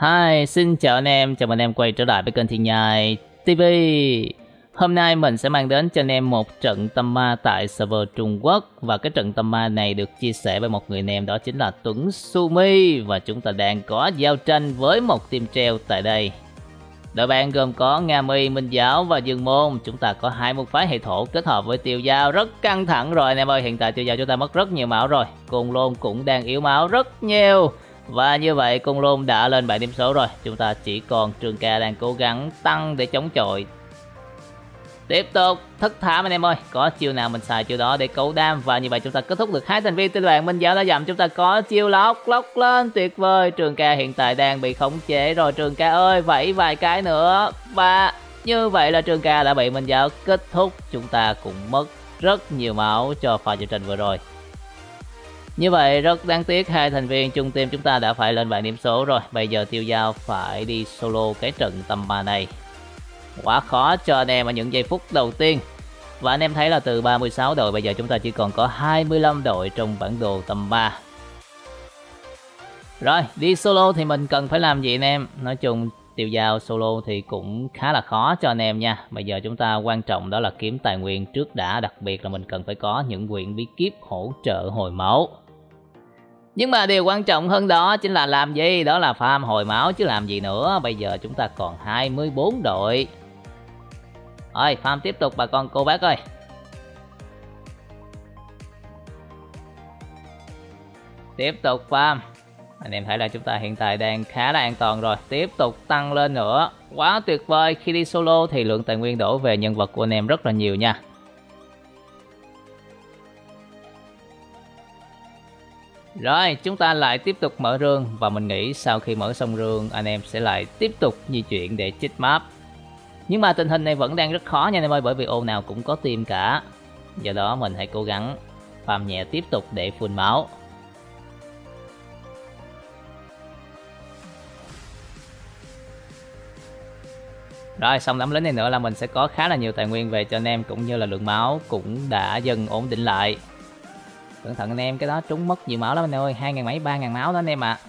Hi, xin chào anh em, chào mừng anh em quay trở lại với kênh Thiên Nhai TV Hôm nay mình sẽ mang đến cho anh em một trận tâm ma tại server Trung Quốc. Và cái trận tâm ma này được chia sẻ với một người anh em đó chính là Tuấn Sumi. Và chúng ta đang có giao tranh với một team treo tại đây. Đội bạn gồm có Nga Mi, Minh Giáo và Dương Môn. Chúng ta có hai môn phái hệ thổ kết hợp với tiêu giao rất căng thẳng rồi. Anh em ơi Hiện tại tiêu giao chúng ta mất rất nhiều máu rồi. Cùng Lôn cũng đang yếu máu rất nhiều và như vậy Cung Lôn đã lên 7 điểm số rồi. Chúng ta chỉ còn Trường Ca đang cố gắng tăng để chống chọi. Tiếp tục, thất thảm anh em ơi. Có chiêu nào mình xài chiêu đó để cấu đam? Và như vậy chúng ta kết thúc được hai thành viên tinh đoàn Minh Giáo đã dặm. Chúng ta có chiêu lóc Lóc lên, tuyệt vời. Trường ca hiện tại đang bị khống chế rồi. Trường ca ơi, vẫy vài cái nữa. Và như vậy là Trường ca đã bị Minh Giáo kết thúc. Chúng ta cũng mất rất nhiều máu cho pha giao tranh vừa rồi như vậy, rất đáng tiếc, hai thành viên chung team chúng ta đã phải lên bảng điểm số rồi. Bây giờ tiêu giao phải đi solo cái trận tầm ba này. Quá khó cho anh em ở những giây phút đầu tiên. Và anh em thấy là từ 36 đội, bây giờ chúng ta chỉ còn có 25 đội trong bản đồ tầm 3 Rồi, đi solo thì mình cần phải làm gì anh em? Nói chung, tiêu giao solo thì cũng khá là khó cho anh em nha. Bây giờ chúng ta quan trọng đó là kiếm tài nguyên trước đã. Đặc biệt là mình cần phải có những quyển bí kíp hỗ trợ hồi máu nhưng mà điều quan trọng hơn đó chính là làm gì? Đó là farm hồi máu chứ làm gì nữa. Bây giờ chúng ta còn 24 đội. Rồi, farm tiếp tục bà con cô bác ơi. Tiếp tục farm. Anh em thấy là chúng ta hiện tại đang khá là an toàn rồi. Tiếp tục tăng lên nữa. Quá tuyệt vời. Khi đi solo thì lượng tài nguyên đổ về nhân vật của anh em rất là nhiều nha. Rồi, chúng ta lại tiếp tục mở rương và mình nghĩ sau khi mở xong rương anh em sẽ lại tiếp tục di chuyển để chích map. Nhưng mà tình hình này vẫn đang rất khó nha anh em ơi bởi vì ô nào cũng có tim cả. Do đó mình hãy cố gắng farm nhẹ tiếp tục để full máu. Rồi xong đám lính này nữa là mình sẽ có khá là nhiều tài nguyên về cho anh em cũng như là lượng máu cũng đã dần ổn định lại cẩn thận anh em, cái đó trúng mất nhiều máu lắm anh ơi. Hai ngàn mấy, ba ngàn máu đó anh em ạ. À.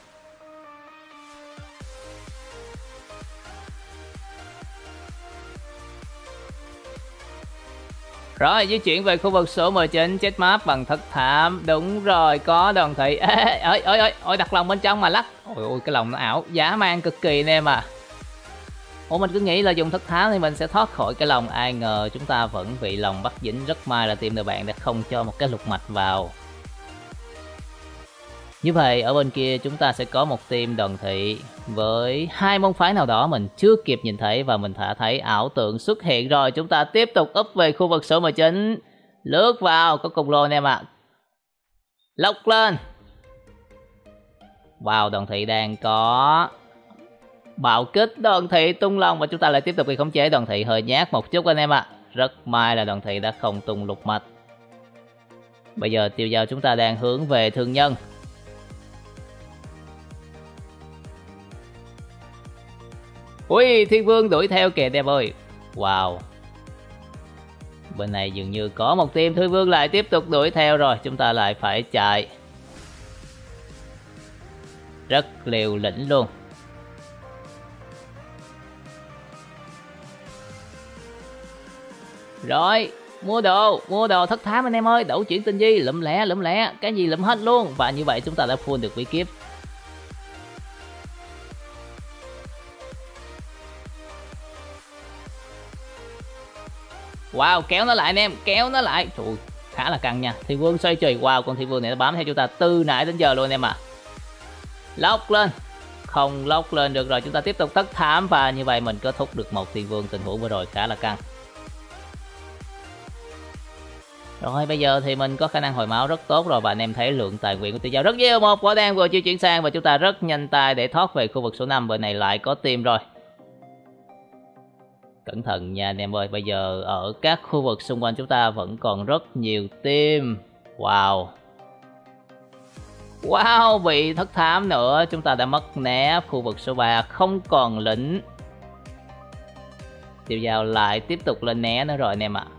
Rồi, di chuyển về khu vực số 19 chết map bằng thất thảm. Đúng rồi, có đoàn thị. Ê ơi ơi ơi ôi đặt lòng bên trong mà lắc. Ôi ôi, cái lòng nó ảo. Giá mang cực kỳ anh em à Ủa, mình cứ nghĩ là dùng thất tháo thì mình sẽ thoát khỏi cái lòng Ai ngờ. Chúng ta vẫn bị lòng bắt dính Rất may là team đội bạn đã không cho một cái lục mạch vào như vậy ở bên kia chúng ta sẽ có một team đoàn thị với hai môn phái nào đó mình chưa kịp nhìn thấy và mình đã thấy ảo tượng xuất hiện rồi. Chúng ta tiếp tục úp về khu vực số 19. Lướt vào có cục lô anh em ạ. À. Lốc lên. Wow, đoàn thị đang có bạo kích đoàn thị tung lòng và chúng ta lại tiếp tục bị khống chế đoàn thị hơi nhát một chút anh em ạ. À. Rất may là đoàn thị đã không tung lục mạch. Bây giờ tiêu giao chúng ta đang hướng về thương nhân Ui, Thiên Vương đuổi theo kìa đẹp ơi. Wow. Bên này dường như có một team Thiên Vương lại tiếp tục đuổi theo rồi. Chúng ta lại phải chạy. Rất liều lĩnh luôn. Rồi, mua đồ, mua đồ thất thám anh em ơi, đổ chuyển tinh di, lụm lẻ, lụm lẻ cái gì lụm hết luôn. Và như vậy chúng ta đã full được bí kíp Wow, kéo nó lại anh em, Kéo nó lại. Trời, khá là căng nha. Thiên vương xoay trời Wow, con thiên vương này nó bám theo chúng ta từ nãy đến giờ luôn anh em à Lóc lên. Không lóc lên được rồi, Chúng ta tiếp tục tất thám Và như vậy mình kết thúc được một thiên vương tình huống vừa rồi, khá là căng. Rồi, bây giờ thì mình có khả năng hồi máu rất tốt rồi và anh em thấy lượng tài nguyên của tiêu giao rất nhiều. Một quả đen vừa chưa chuyển sang và chúng ta rất nhanh tay để thoát về khu vực số 5 bên này lại có tim rồi cẩn thận nha anh em ơi. Bây giờ ở các khu vực xung quanh chúng ta vẫn còn rất nhiều team. Wow. Wow, bị thất thám nữa. Chúng ta đã mất né khu vực số 3 không còn lĩnh tiêu Dao lại tiếp tục lên né nữa rồi anh em ạ. à.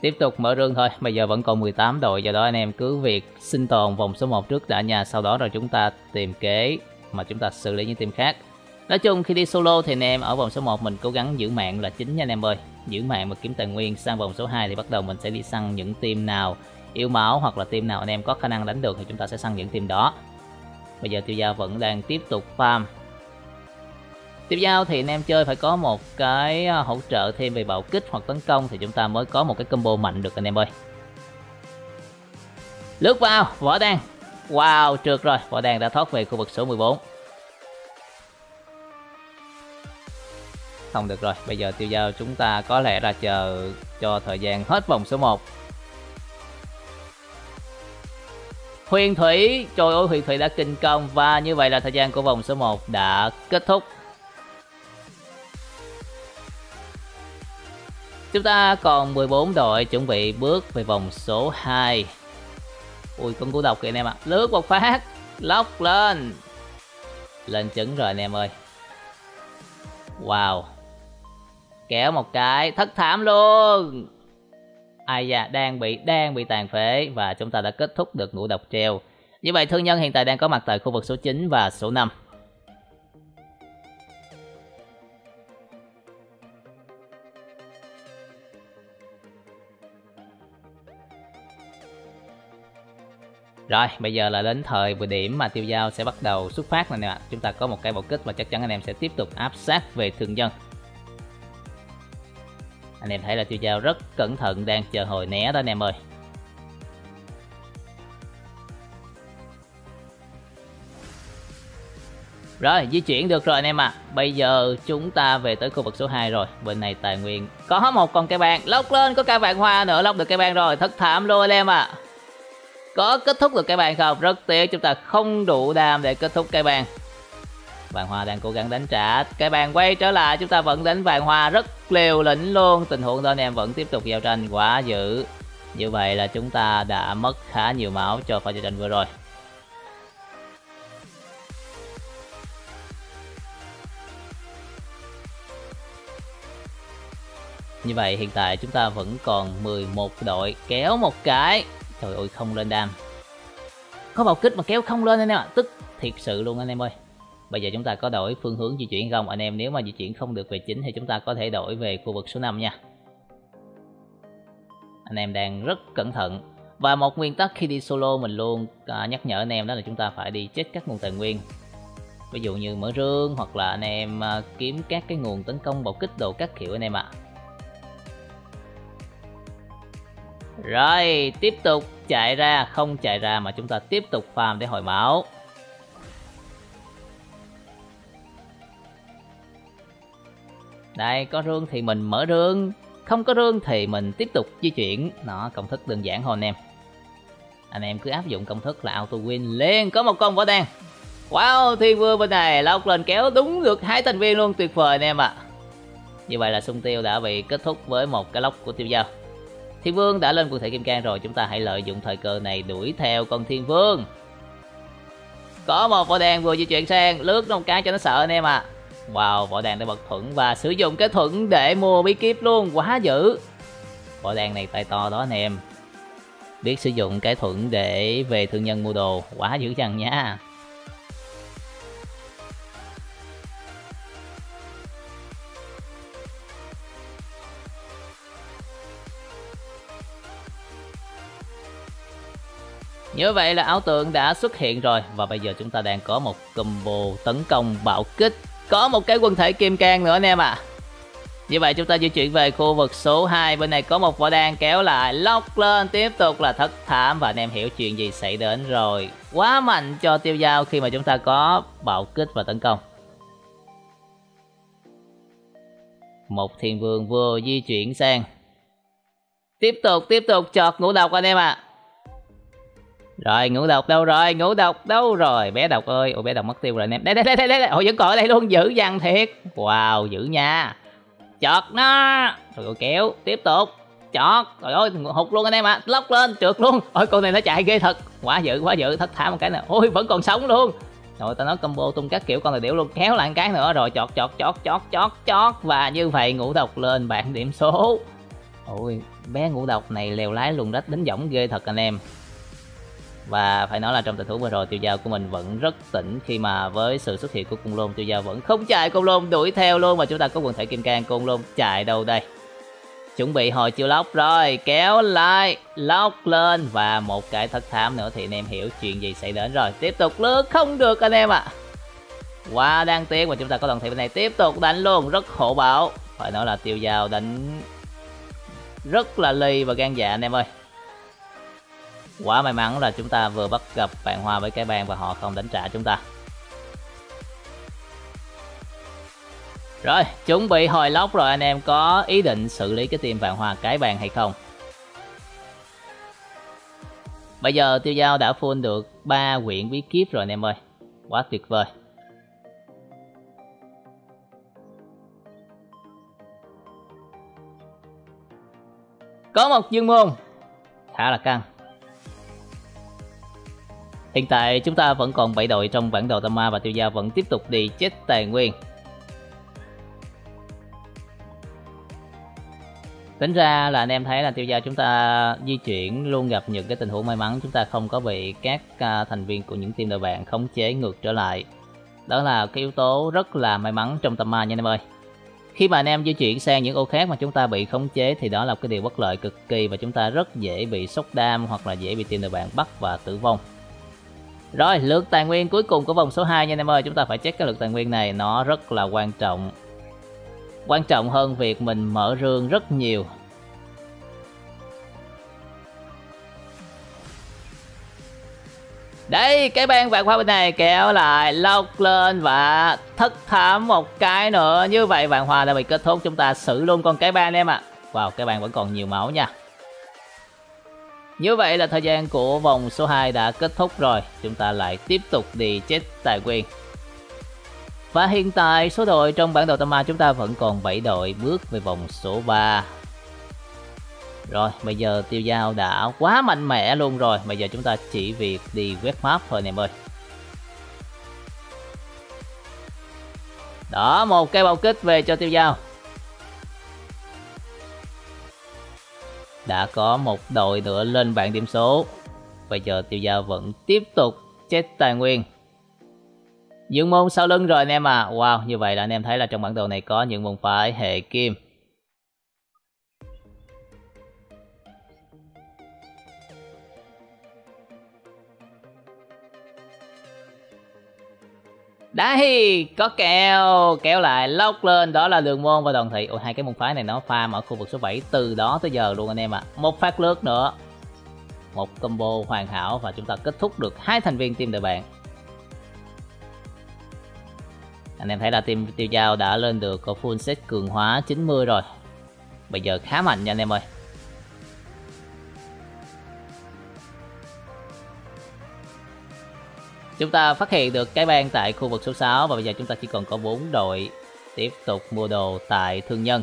Tiếp tục mở rương thôi, bây giờ vẫn còn 18 đội do đó anh em cứ việc sinh tồn vòng số 1 trước đã nha, sau đó rồi chúng ta tìm kế mà chúng ta xử lý những team khác. Nói chung khi đi solo thì anh em ở vòng số 1 mình cố gắng giữ mạng là chính nha anh em ơi. Giữ mạng và kiếm tài nguyên sang vòng số 2 thì bắt đầu mình sẽ đi săn những team nào yếu máu hoặc là team nào anh em có khả năng đánh được thì chúng ta sẽ săn những team đó. Bây giờ tiêu gia vẫn đang tiếp tục farm Tiếp giao thì anh em chơi phải có một cái à, hỗ trợ thêm về bạo kích hoặc tấn công thì chúng ta mới có một cái combo mạnh được anh em ơi. Lướt vào, võ đan. Wow, trượt rồi, võ đan đã thoát về khu vực số 14. Không được rồi, bây giờ tiêu giao chúng ta có lẽ là chờ cho thời gian hết vòng số 1 Huyền Thủy, trời ơi Huyền Thủy đã kinh công và như vậy là thời gian của vòng số 1 đã kết thúc. Chúng ta còn 14 đội chuẩn bị bước về vòng số 2. Ui con cú độc kìa anh em ạ. À. Lướt một phát, lóc lên. Lên trứng rồi anh em ơi. Wow. Kéo một cái, thất thảm luôn. Ai da, đang bị đang bị tàn phế và chúng ta đã kết thúc được ngũ độc treo. Như vậy thương nhân hiện tại đang có mặt tại khu vực số 9 và số 5. Rồi, bây giờ là đến thời vừa điểm mà tiêu giao sẽ bắt đầu xuất phát này nè. Chúng ta có một cái bộ kích và chắc chắn anh em sẽ tiếp tục áp sát về thường dân. Anh em thấy là tiêu giao rất cẩn thận đang chờ hồi né đó anh em ơi. Rồi, di chuyển được rồi anh em ạ. À. Bây giờ chúng ta về tới khu vực số 2 rồi. Bên này tài nguyên có một con cây bàn. Lóc lên, có cây vạn hoa nữa, lóc được cây bàn rồi. Thất thảm luôn anh em ạ. À có kết thúc được cái bàn không? Rất tiếc, chúng ta không đủ đam để kết thúc cái bàn. Vàng hoa đang cố gắng đánh trả. Cái bàn quay trở lại, chúng ta vẫn đánh vàng hoa rất liều lĩnh luôn. Tình huống đó anh em vẫn tiếp tục giao tranh quá dữ. Như vậy là chúng ta đã mất khá nhiều máu cho pha giao tranh vừa rồi. Như vậy hiện tại chúng ta vẫn còn 11 đội, kéo một cái. Trời ơi không lên đam. Có bọc kích mà kéo không lên anh em ạ. Tức thiệt sự luôn anh em ơi. Bây giờ chúng ta có đổi phương hướng di chuyển không? Anh em nếu mà di chuyển không được về chính Thì chúng ta có thể đổi về khu vực số 5 nha. Anh em đang rất cẩn thận. Và một nguyên tắc khi đi solo mình luôn à, nhắc nhở anh em đó là chúng ta phải đi check các nguồn tài nguyên. Ví dụ như mở rương hoặc là anh em à, kiếm các cái nguồn tấn công bạo kích đồ các kiểu anh em ạ. à. Rồi, tiếp tục chạy ra, không chạy ra mà chúng ta tiếp tục farm để hồi máu. Đây, có rương thì mình mở rương, không có rương thì mình tiếp tục di chuyển. Nó công thức đơn giản thôi anh em. Anh em cứ áp dụng công thức là auto win liền, có một con võ đen. Wow, thiên vương bên này lóc lên kéo đúng được hai thành viên luôn, tuyệt vời anh em ạ. À. Như vậy là sung tiêu đã bị kết thúc với một cái lóc của tiêu giao. Thiên Vương đã lên quần thể Kim Cang rồi, chúng ta hãy lợi dụng thời cơ này đuổi theo con Thiên Vương. Có một võ đàn vừa di chuyển sang, lướt một cái cho nó sợ anh em à. Wow, võ đàn đã bật thuận và sử dụng cái thuận để mua bí kíp luôn, quá dữ. Võ đàn này tay to đó anh em. Biết sử dụng cái thuận để về thương nhân mua đồ, quá dữ chăng nha. Như vậy là ảo tượng đã xuất hiện rồi và bây giờ chúng ta đang có một combo tấn công bạo kích. Có một cái quân thể kim cang nữa anh em ạ. À. Như vậy chúng ta di chuyển về khu vực số 2 Bên này có một võ đan kéo lại Lóc lên, tiếp tục là thất thảm Và anh em hiểu chuyện gì xảy đến rồi Quá mạnh cho tiêu dao khi mà chúng ta có bạo kích và tấn công Một thiên vương vừa di chuyển sang Tiếp tục tiếp tục, chọt ngũ độc anh em ạ à. Rồi ngủ độc đâu rồi? Ngủ độc đâu rồi? Bé độc ơi. Ôi bé độc mất tiêu rồi anh em Đây đây đây đây, đây. Ôi vẫn còn ở đây luôn. Dữ dằn thiệt. Wow dữ nha. Chọt nó. Rồi kéo. Tiếp tục. Chọt. Trời ơi hụt luôn anh em ạ. À. Lóc lên. Trượt luôn. Ôi con này nó chạy ghê thật. Quá dữ quá dữ. Thất thả một cái nè. Ôi vẫn còn sống luôn. Rồi ta nói combo tung các kiểu con này điểu luôn. Kéo lại một cái nữa. Rồi chọt chọt chọt chọt chọt chọt. Và như vậy ngủ độc lên bạn điểm số. Ôi bé ngủ độc này lèo lái luôn đất đánh võng ghê thật anh em và phải nói là trong tình huống vừa rồi tiêu dao của mình vẫn rất tỉnh khi mà với sự xuất hiện của cung lôn tiêu dao vẫn không chạy. Cung lôn đuổi theo luôn và chúng ta có quần thể kim cang. Cung lôn chạy đâu đây? Chuẩn bị hồi chiêu lóc rồi kéo lại lóc lên. Và một cái thất thám nữa thì anh em hiểu chuyện gì xảy đến rồi. Tiếp tục lướt không được anh em ạ. À. Wow, đang tiếc mà chúng ta có đoàn thể bên này tiếp tục đánh luôn rất khổ bạo phải nói là tiêu dao đánh rất là ly và gan dạ anh em ơi quá may mắn là chúng ta vừa bắt gặp bạn hoa với cái bàn và họ không đánh trả chúng ta. Rồi, chuẩn bị hồi lóc rồi anh em có ý định xử lý cái team vàng hoa cái bàn hay không? Bây giờ tiêu giao đã full được ba quyển bí kíp rồi anh em ơi. Quá tuyệt vời. Có một dương môn. Khá là căng hiện tại chúng ta vẫn còn 7 đội trong bản đồ Tama và Tiêu Gia vẫn tiếp tục đi chết tài nguyên. Tính ra là anh em thấy là tiêu gia chúng ta di chuyển, luôn gặp những cái tình huống may mắn, chúng ta không có bị các à, thành viên của những team đội bạn khống chế ngược trở lại. Đó là cái yếu tố rất là may mắn trong Tama nha anh em ơi. Khi mà anh em di chuyển sang những ô khác mà chúng ta bị khống chế thì đó là cái điều bất lợi cực kỳ và chúng ta rất dễ bị sốc đam hoặc là dễ bị team đội bạn bắt và tử vong rồi lượt tài nguyên cuối cùng của vòng số 2 nha anh em ơi chúng ta phải check cái lượt tài nguyên này nó rất là quan trọng quan trọng hơn việc mình mở rương rất nhiều Đây, cái ban vạn hoa bên này kéo lại, lóc lên và thất thảm một cái nữa. Như vậy vạn hoa đã bị kết thúc, chúng ta xử luôn con cái ban em ạ. À. Wow, cái ban vẫn còn nhiều máu nha. Như vậy là thời gian của vòng số 2 đã kết thúc rồi. Chúng ta lại tiếp tục đi chết tài quyền. Và hiện tại số đội trong bản đồ Tama chúng ta vẫn còn 7 đội bước về vòng số 3 rồi, bây giờ tiêu Dao đã quá mạnh mẽ luôn rồi Bây giờ chúng ta chỉ việc đi quét map thôi anh em ơi Đó, một cây bao kích về cho tiêu Dao Đã có một đội nữa lên bảng điểm số. Bây giờ tiêu Gia vẫn tiếp tục chết tài nguyên. Những môn sau lưng rồi anh em à. Wow, như vậy là anh em thấy là trong bản đồ này có những môn phái hệ kim. Đấy, có kèo, kéo lại lóc lên, đó là đường môn và đoàn thị. Ôi, hai cái môn phái này nó farm ở khu vực số 7 từ đó tới giờ luôn anh em ạ. À. Một phát lướt nữa. Một combo hoàn hảo và chúng ta kết thúc được hai thành viên team đội bạn. Anh em thấy là team tiêu giao đã lên được có full set cường hóa 90 rồi. Bây giờ khá mạnh nha anh em ơi. Chúng ta phát hiện được cái bang tại khu vực số 6 và bây giờ chúng ta chỉ còn có 4 đội tiếp tục mua đồ tại thương nhân.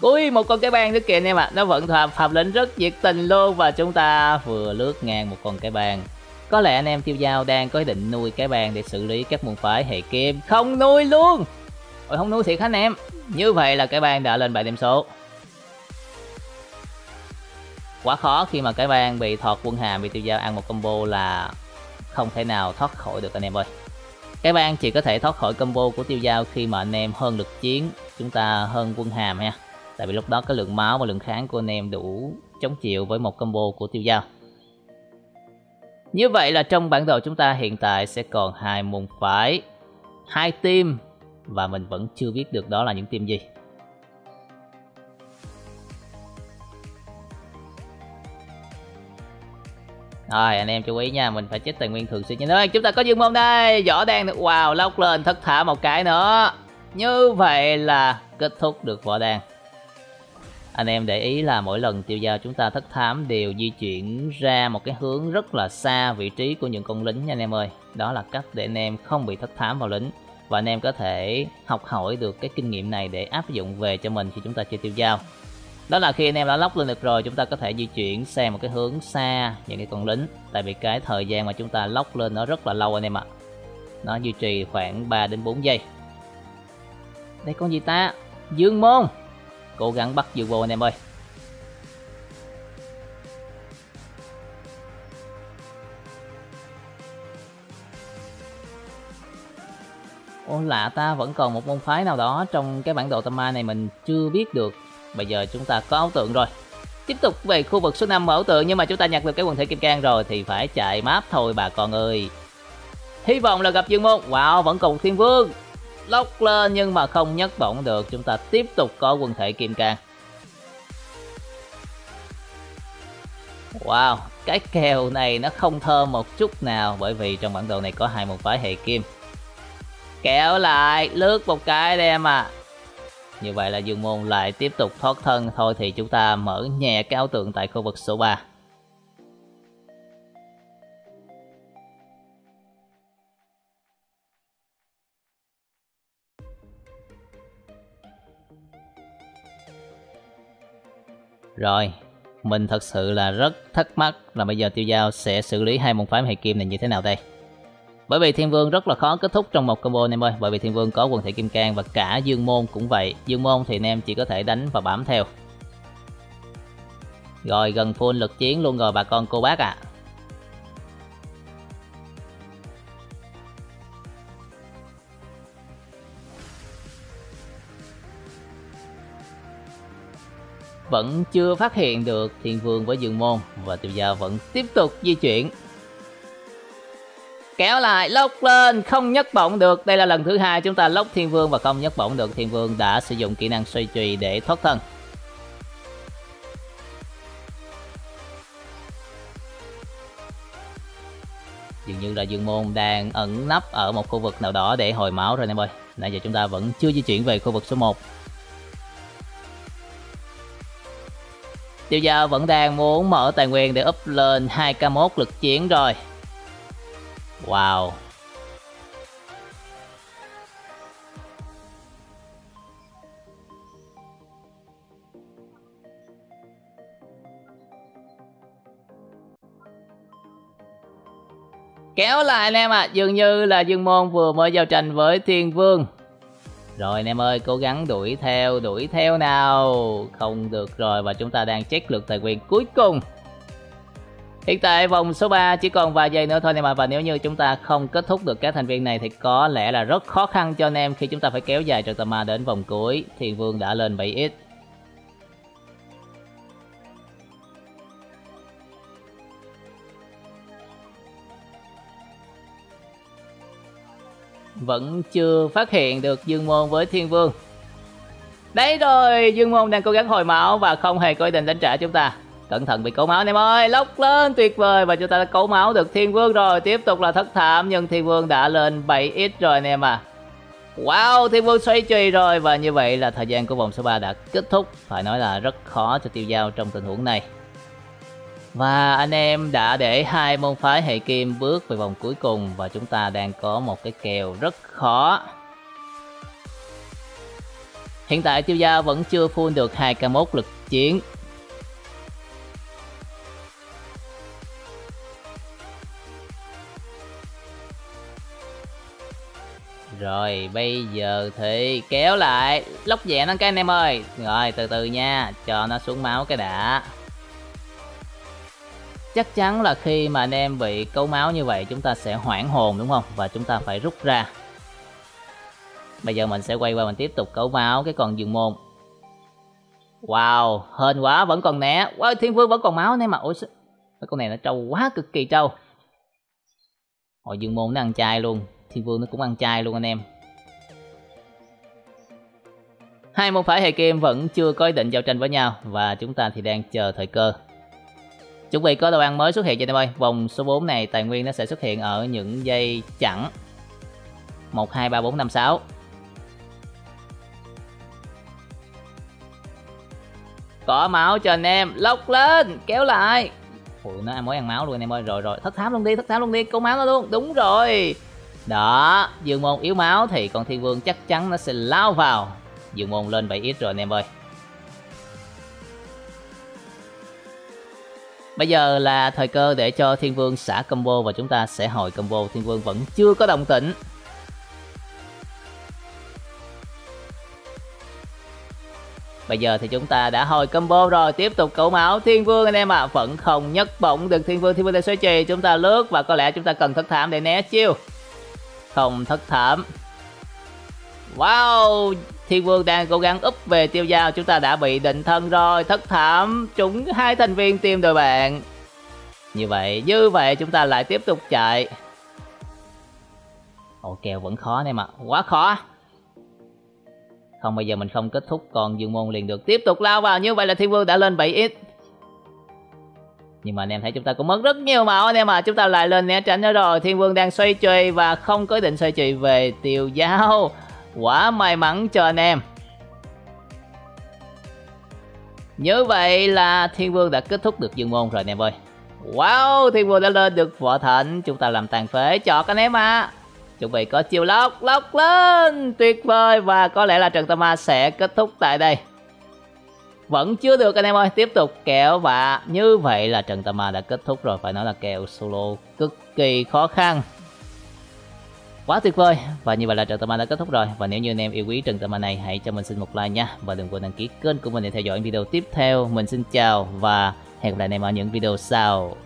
Ui, một con cái bang nữa kìa anh em ạ, à. nó vẫn phạm phạm lĩnh rất nhiệt tình luôn và chúng ta vừa lướt ngang một con cái bang. Có lẽ anh em tiêu dao đang có ý định nuôi cái bang để xử lý các môn phái hệ kim. Không nuôi luôn! Ôi không nuôi thiệt anh em. Như vậy là cái bang đã lên bài điểm số. Quá khó khi mà cái bang bị thọt quân hàm bị tiêu dao ăn một combo là không thể nào thoát khỏi được anh em ơi. Cái bang chỉ có thể thoát khỏi combo của tiêu dao khi mà anh em hơn lực chiến, chúng ta hơn quân hàm ha. Tại vì lúc đó cái lượng máu và lượng kháng của anh em đủ chống chịu với một combo của tiêu dao. như vậy là trong bản đồ chúng ta hiện tại sẽ còn hai môn phái, hai team và mình vẫn chưa biết được đó là những team gì. Rồi anh em chú ý nha, mình phải chết tài nguyên thường xuyên nha thế. Chúng ta có dương môn đây, võ đen được wow lóc lên thất thả một cái nữa. Như vậy là kết thúc được võ đen Anh em để ý là mỗi lần tiêu giao chúng ta thất thám đều di chuyển ra một cái hướng rất là xa vị trí của những con lính nha anh em ơi. Đó là cách để anh em không bị thất thám vào lính. Và anh em có thể học hỏi được cái kinh nghiệm này để áp dụng về cho mình khi chúng ta chơi tiêu giao đó là khi anh em đã lóc lên được rồi, chúng ta có thể di chuyển sang một cái hướng xa những cái con lính. Tại vì cái thời gian mà chúng ta lóc lên nó rất là lâu anh em ạ. Nó duy trì khoảng 3 đến 4 giây. Đây con gì ta? Dương môn. Cố gắng bắt dương vô anh em ơi. Ô lạ ta, vẫn còn một môn phái nào đó trong cái bản đồ tâm ma này mình chưa biết được. Bây giờ chúng ta có ảo tượng rồi. Tiếp tục về khu vực số 5 ảo tượng, nhưng mà chúng ta nhặt được cái quần thể kim cang rồi thì phải chạy map thôi, bà con ơi. Hy vọng là gặp Dương Môn. Wow, vẫn còn Thiên Vương. Lóc lên nhưng mà không nhấc bổng được. Chúng ta tiếp tục có quần thể kim cang. Wow, Cái kèo này nó không thơm một chút nào, Bởi vì trong bản đồ này có hai một phái hệ kim. Kéo lại, lướt một cái đây em à. Như vậy là Dương Môn lại tiếp tục thoát thân Thôi thì chúng ta mở nhẹ cái ảo tượng tại khu vực số 3 Rồi, mình thật sự là rất thắc mắc là bây giờ Tiêu Giao sẽ xử lý hai môn phái hệ kim này như thế nào đây? Bởi vì Thiên Vương rất là khó kết thúc trong một combo anh em ơi, bởi vì Thiên Vương có quần thể kim cang và cả Dương Môn cũng vậy. Dương Môn thì anh em chỉ có thể đánh và bám theo. Rồi gần full lực chiến luôn rồi bà con cô bác ạ. À. vẫn chưa phát hiện được thiên vương với dương môn và tiêu gia vẫn tiếp tục di chuyển kéo lại, lốc lên, không nhấc bổng được. Đây là lần thứ hai chúng ta lốc thiên vương và không nhấc bổng được. Thiên vương đã sử dụng kỹ năng xoay trì để thoát thân. Dường như là dương môn đang ẩn nấp ở một khu vực nào đó để hồi máu rồi em ơi nãy giờ chúng ta vẫn chưa di chuyển về khu vực số 1 Tiêu Giao vẫn đang muốn mở tài nguyên để up lên 2k1 lực chiến rồi. Wow. Kéo lại anh em ạ, à. dường như là Dương Môn vừa mới giao tranh với Thiên Vương. Rồi anh em ơi, cố gắng đuổi theo, đuổi theo nào. Không được rồi và chúng ta đang check lượt tài quyền cuối cùng. Hiện tại vòng số 3 chỉ còn vài giây nữa thôi em ạ Và nếu như chúng ta không kết thúc được các thành viên này thì có lẽ là rất khó khăn cho anh em Khi chúng ta phải kéo dài trận tà đến vòng cuối Thiền Vương đã lên 7x vẫn chưa phát hiện được Dương Môn với Thiên Vương. Đấy rồi, Dương Môn đang cố gắng hồi máu và không hề có ý định đánh trả chúng ta. Cẩn thận bị cấu máu anh em ơi, lóc lên tuyệt vời và chúng ta đã cấu máu được Thiên Vương rồi. Tiếp tục là thất thảm nhưng Thiên Vương đã lên 7x rồi anh em à. Wow, Thiên Vương xoay trì rồi và như vậy là thời gian của vòng số 3 đã kết thúc. Phải nói là rất khó cho tiêu giao trong tình huống này. Và anh em đã để hai môn phái hệ kim bước về vòng cuối cùng và chúng ta đang có một cái kèo rất khó. Hiện tại tiêu dao vẫn chưa full được 2k1 lực chiến. Rồi bây giờ thì kéo lại. Lóc nhẹ nó cái anh em ơi. Rồi từ từ nha. Cho nó xuống máu cái đã. Chắc chắn là khi mà anh em bị cấu máu như vậy chúng ta sẽ hoảng hồn đúng không? Và chúng ta phải rút ra. Bây giờ mình sẽ quay qua mình tiếp tục cấu máu cái con dương môn. Wow hên quá vẫn còn né. Wow, thiên vương vẫn còn máu anh em mà ôi cái con này nó trâu quá cực kỳ trâu. Hồi dương môn nó ăn chay luôn thiên vương nó cũng ăn chay luôn anh em. Hai môn phái hệ kim vẫn chưa có ý định giao tranh với nhau và chúng ta thì đang chờ thời cơ. Chuẩn bị có đồ ăn mới xuất hiện cho anh em ơi. Vòng số 4 này tài nguyên nó sẽ xuất hiện ở những dây chẵn. 1, 2, 3, 4, 5, 6 Có máu cho anh em. Lóc lên Kéo lại. Ủa nó mới ăn máu luôn anh em ơi. Rồi rồi. Thất thám luôn đi Thất thám luôn đi. Câu máu nó luôn. Đúng rồi. Đó, Dương môn yếu máu thì con thiên vương chắc chắn nó sẽ lao vào Dương môn lên 7 ít rồi anh em ơi Bây giờ là thời cơ để cho Thiên Vương xả combo và chúng ta sẽ hồi combo. Thiên Vương vẫn chưa có đồng tĩnh. Bây giờ thì chúng ta đã hồi combo rồi Tiếp tục cẩu máu Thiên Vương anh em ạ à. Vẫn không nhất bổng được Thiên Vương Thiên Vương đang xoay trì Chúng ta lướt và có lẽ chúng ta cần thất thảm để né chiêu không thất thảm. Wow Thiên Vương đang cố gắng úp về tiêu dao Chúng ta đã bị định thân rồi, Thất thảm. Trúng hai thành viên team đội bạn. Như vậy Như vậy chúng ta lại tiếp tục chạy. Ồ, kèo vẫn khó này mà Quá khó. Không, bây giờ mình không kết thúc, Còn Dương Môn liền được tiếp tục lao vào. Như vậy là Thiên Vương đã lên 7x nhưng mà anh em thấy chúng ta cũng mất rất nhiều máu anh em à Chúng ta lại lên né tránh nữa rồi. Thiên Vương đang xoay trì và không có định xoay trì về tiêu giao. Quá may mắn cho anh em. Như vậy là Thiên Vương đã kết thúc được dương môn rồi anh em ơi. Wow, Thiên Vương đã lên được võ thịnh, Chúng ta làm tàn phế chọt anh em à Chuẩn bị có chiêu lóc, lóc lên. Tuyệt vời. Và có lẽ là trận ma sẽ kết thúc tại đây. Vẫn chưa được, anh em ơi. Tiếp tục kẹo và như vậy là trận Tama đã kết thúc rồi. Phải nói là kèo solo cực kỳ khó khăn. Quá tuyệt vời. Và như vậy là trận tama đã kết thúc rồi. Và nếu như anh em yêu quý trận tama này, hãy cho mình xin một like nha. Và đừng quên đăng ký kênh của mình để theo dõi video tiếp theo. Mình xin chào và hẹn gặp lại anh em ở những video sau.